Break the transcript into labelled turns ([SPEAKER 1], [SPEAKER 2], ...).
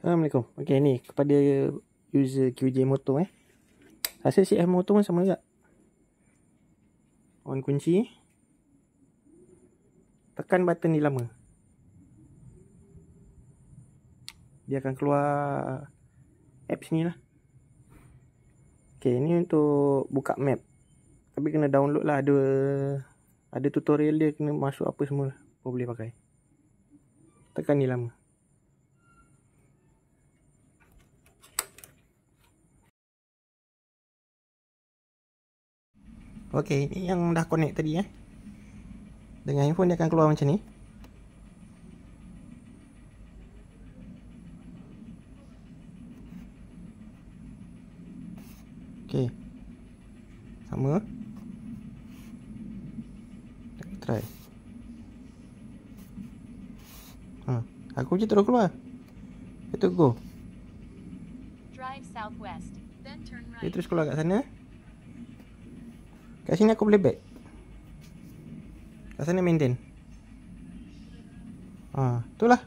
[SPEAKER 1] Assalamualaikum. Okey ni kepada user QJ Motor eh. Rasa CF motor pun sama juga. On kunci. Tekan button ni lama. Dia akan keluar apps ni lah. Okey ni untuk buka map. Tapi kena download lah ada ada tutorial dia kena masuk apa semua boleh pakai. Tekan ni lama. Okey, ni yang dah connect tadi eh. Dengan handphone dia akan keluar macam ni. Okey. Sama. Try. Ha, aku je terus keluar. Itu go. Drive southwest, then turn right. Dia terus keluar kat sana. Kat sini aku boleh back. Kat sana maintain. Ha, itulah